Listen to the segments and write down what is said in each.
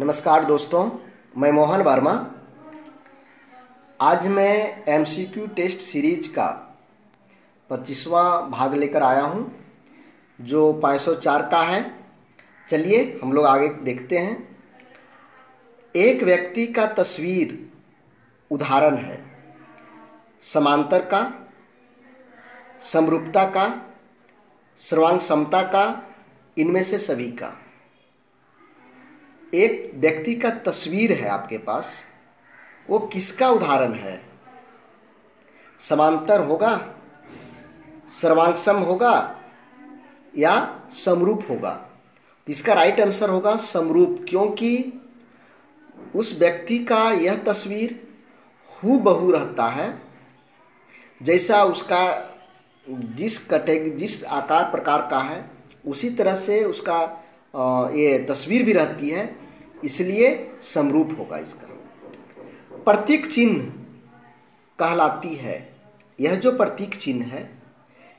नमस्कार दोस्तों, मैं मोहन वर्मा। आज मैं एमसीक्यू टेस्ट सीरीज़ का पच्चीसवां भाग लेकर आया हूँ, जो 504 का है। चलिए हम लोग आगे देखते हैं। एक व्यक्ति का तस्वीर उदाहरण है। समांतर का, समरूपता का, सर्वांग समता का, इनमें से सभी का। एक व्यक्ति का तस्वीर है आपके पास। वो किसका उदाहरण है? समांतर होगा? सर्वांगसम होगा? या समरूप होगा? इसका राइट आंसर होगा समरूप, क्योंकि उस व्यक्ति का यह तस्वीर हु बहु रहता है। जैसा उसका जिस कटेग, जिस आकार प्रकार का है, उसी तरह से उसका ये तस्वीर भी रहती है। इसलिए समरूप होगा इसका। प्रतीक चिन्ह कहलाती है। यह जो प्रतीक चिन्ह है,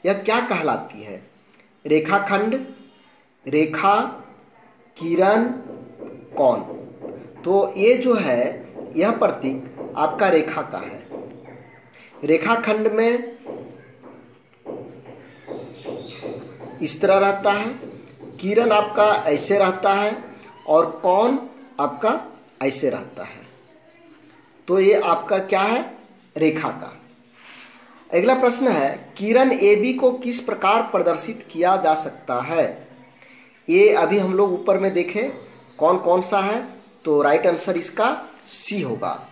यह क्या कहलाती है? रेखाखंड, रेखा, किरण, कौन? तो ये जो है, यह प्रतीक आपका रेखा का है। रेखाखंड में इस तरह रहता है। किरण आपका ऐसे रहता है। और कौन आपका ऐसे रहता है? तो ये आपका क्या है? रेखा का अगला प्रश्न है, किरण ए बी को किस प्रकार प्रदर्शित किया जा सकता है? ये अभी हम लोग ऊपर में देखें कौन कौन सा है? तो राइट आंसर इसका सी होगा।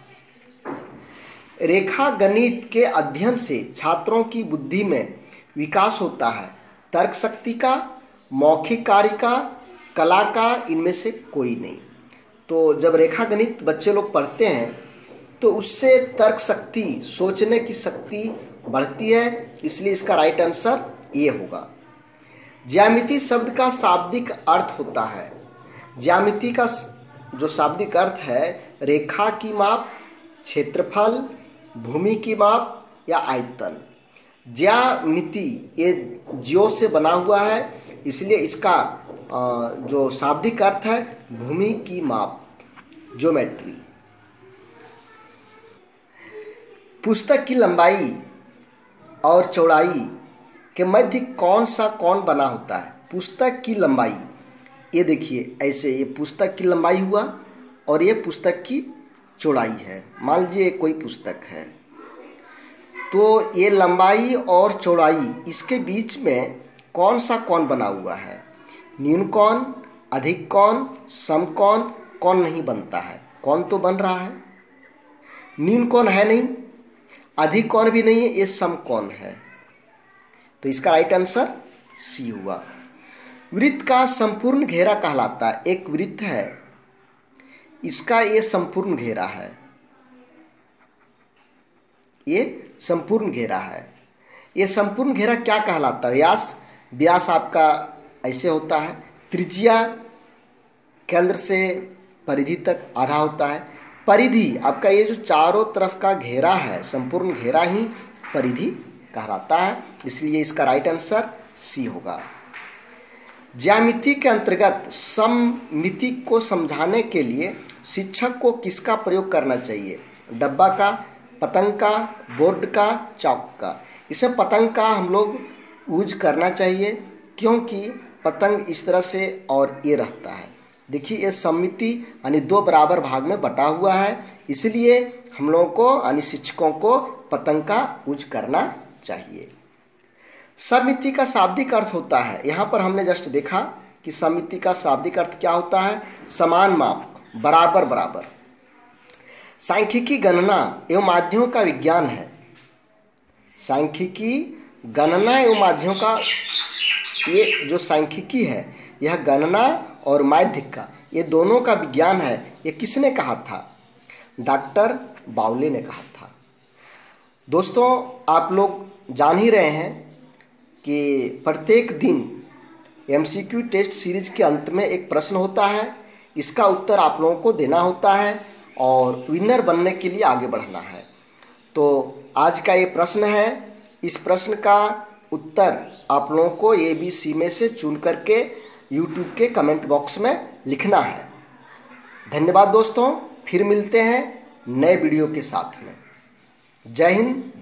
रेखा गणित के अध्ययन से छात्रों की बुद्धि में विकास होता है। तर्क शक्ति का, मौखिक कार्य का कला का इनमें से कोई नहीं। तो जब रेखा गणित बच्चे लोग पढ़ते हैं तो उससे तर्क शक्ति, सोचने की शक्ति बढ़ती है, इसलिए इसका राइट आंसर ये होगा। ज्यामिति शब्द का शाब्दिक अर्थ होता है। ज्यामिति का जो शाब्दिक अर्थ है, रेखा की माप, क्षेत्रफल, भूमि की माप या आयतन। ज्यामिति ये ज्यो से बना हुआ है, इसलिए इसका जो शाब्दिक अर्थ है, भूमि की माप, ज्योमेट्री। पुस्तक की लंबाई और चौड़ाई के मध्य कौन सा कौन बना होता है? पुस्तक की लंबाई। ये देखिए, ऐसे ये पुस्तक की लंबाई हुआ और ये पुस्तक की चौड़ाई है। मान लीजिए कोई पुस्तक है। तो ये लंबाई और चौड़ाई, इसके बीच में कौन सा कौन बना हुआ है? न्यून कौन अधिक कौन सम कौन कौन नहीं बनता है। कौन तो बन रहा है। न्यून कौन है नहीं अधिक कौन भी नहीं है, ये सम कौन है। तो इसका राइट आंसर सी हुआ। वृत्त का संपूर्ण घेरा कहलाता है। एक वृत्त है। इसका ये संपूर्ण घेरा है। ये संपूर्ण घेरा है। ये संपूर्ण घेरा क्या कहलाता है? व्यास व्यास आपका ऐसे होता है। त्रिज्या केंद्र से परिधि तक आधा होता है। परिधि, आपका ये जो चारों तरफ़ का घेरा है, संपूर्ण घेरा ही परिधि कहलाता है। इसलिए इसका राइट आंसर सी होगा। ज्यामिति के अंतर्गत सममिति को समझाने के लिए शिक्षक को किसका प्रयोग करना चाहिए? डब्बा का, पतंग का, बोर्ड का, चौक का। इसमें पतंग का हम लोग यूज़ करना चाहिए, क्योंकि पतंग इस तरह से और ये रहता है। देखिए ये समिति यानी दो बराबर भाग में बटा हुआ है। इसलिए हम लोगों को यानी शिक्षकों को पतंग का यूज़ करना चाहिए। समिति का शाब्दिक अर्थ होता है। यहाँ पर हमने जस्ट देखा कि समिति का शाब्दिक अर्थ क्या होता है। समान माप, बराबर बराबर। सांख्यिकी गणना एवं माध्यमों का विज्ञान है। सांख्यिकी गणना एवं माध्यमों का ये जो सांख्यिकी है, यह गणना और माध्यिक का, ये दोनों का विज्ञान है, ये किसने कहा था? डॉक्टर बावले ने कहा था। दोस्तों, आप लोग जान ही रहे हैं कि प्रत्येक दिन एमसीक्यू टेस्ट सीरीज़ के अंत में एक प्रश्न होता है, इसका उत्तर आप लोगों को देना होता है और विनर बनने के लिए आगे बढ़ना है। तो आज का ये प्रश्न है, इस प्रश्न का उत्तर। आप लोगों को ए बी सी में से चुन करके यूट्यूब के कमेंट बॉक्स में लिखना है। धन्यवाद दोस्तों। फिर मिलते हैं नए वीडियो के साथ में। जय हिंद।